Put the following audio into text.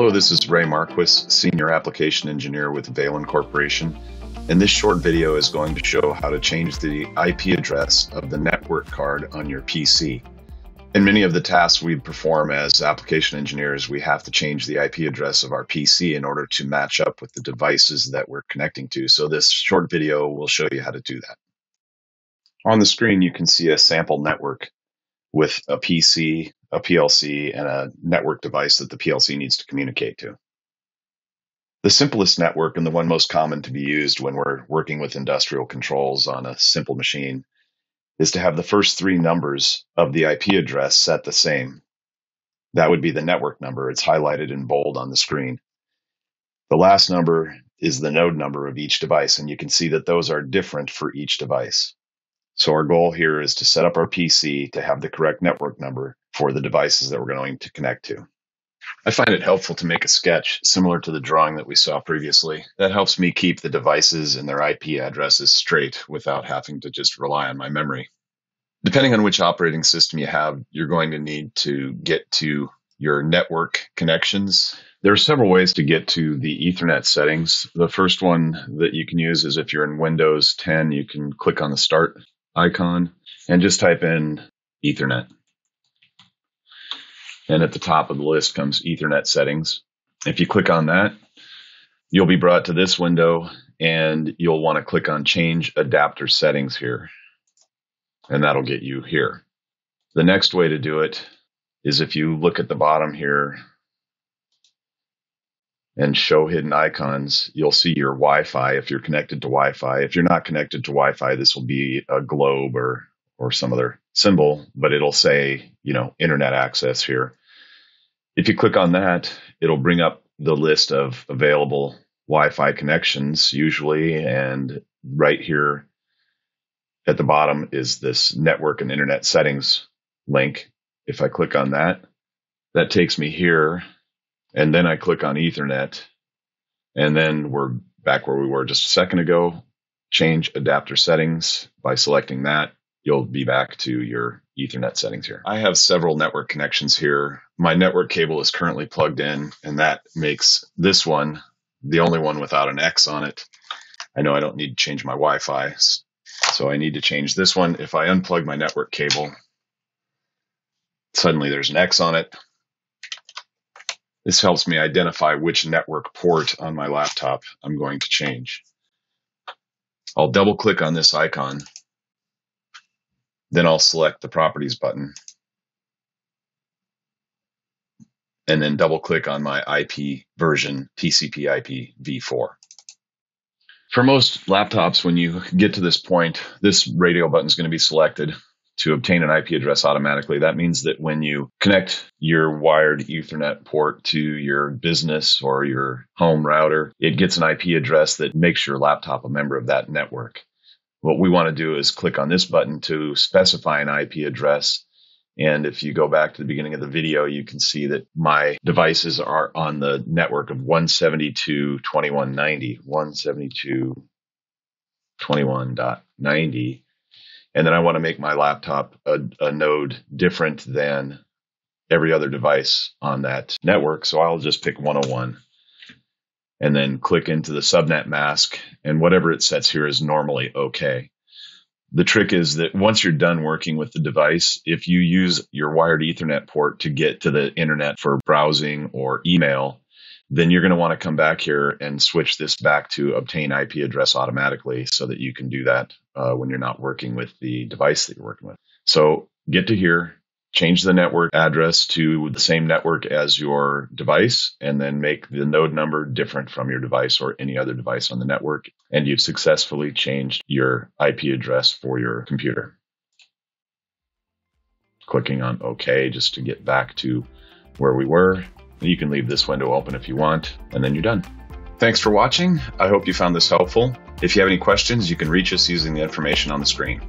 Hello, this is Ray Marquiss, Senior Application Engineer with Valin Corporation, and this short video is going to show how to change the IP address of the network card on your PC. In many of the tasks we perform as application engineers, we have to change the IP address of our PC in order to match up with the devices that we're connecting to. So this short video will show you how to do that. On the screen, you can see a sample network with a PC, a PLC, and a network device that the PLC needs to communicate to. The simplest network and the one most common to be used when we're working with industrial controls on a simple machine is to have the first three numbers of the IP address set the same. That would be the network number. It's highlighted in bold on the screen. The last number is the node number of each device, and you can see that those are different for each device. So our goal here is to set up our PC to have the correct network number for the devices that we're going to connect to. I find it helpful to make a sketch similar to the drawing that we saw previously. That helps me keep the devices and their IP addresses straight without having to just rely on my memory. Depending on which operating system you have, you're going to need to get to your network connections. There are several ways to get to the Ethernet settings. The first one that you can use is if you're in Windows 10, you can click on the Start icon and just type in Ethernet. And at the top of the list comes Ethernet settings. If you click on that, you'll be brought to this window and you'll want to click on change adapter settings here. And that'll get you here. The next way to do it is if you look at the bottom here and show hidden icons, you'll see your Wi-Fi if you're connected to Wi-Fi. If you're not connected to Wi-Fi, this will be a globe or or some other symbol, but it'll say, you know, internet access here. If you click on that, it'll bring up the list of available Wi-Fi connections usually and right here at the bottom is this network and internet settings link. If I click on that, that takes me here and then I click on Ethernet, and then we're back where we were just a second ago. Change adapter settings by selecting that. You'll be back to your Ethernet settings here. I have several network connections here. My network cable is currently plugged in, and that makes this one the only one without an X on it. I know I don't need to change my Wi Fi, so I need to change this one. If I unplug my network cable, suddenly there's an X on it. This helps me identify which network port on my laptop I'm going to change. I'll double click on this icon. Then I'll select the properties button. And then double click on my IP version TCP IP v4. For most laptops, when you get to this point, this radio button is going to be selected to obtain an IP address automatically. That means that when you connect your wired Ethernet port to your business or your home router, it gets an IP address that makes your laptop a member of that network. What we want to do is click on this button to specify an IP address. And if you go back to the beginning of the video, you can see that my devices are on the network of 172.2190, 172.21.90 and then I want to make my laptop a, a node different than every other device on that network. So I'll just pick 101 and then click into the subnet mask and whatever it sets here is normally okay. The trick is that once you're done working with the device, if you use your wired ethernet port to get to the internet for browsing or email, then you're going to want to come back here and switch this back to obtain IP address automatically so that you can do that uh, when you're not working with the device that you're working with. So get to here, change the network address to the same network as your device, and then make the node number different from your device or any other device on the network. And you've successfully changed your IP address for your computer. Clicking on OK just to get back to where we were you can leave this window open if you want, and then you're done. Thanks for watching. I hope you found this helpful. If you have any questions, you can reach us using the information on the screen.